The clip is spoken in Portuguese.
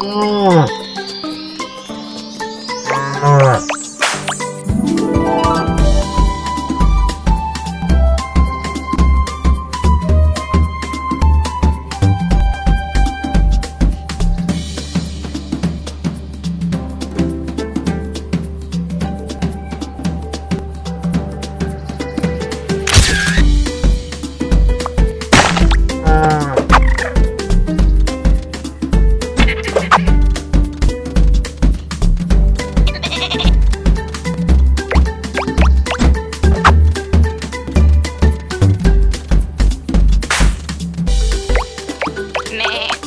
Ah. Ah. Yeah.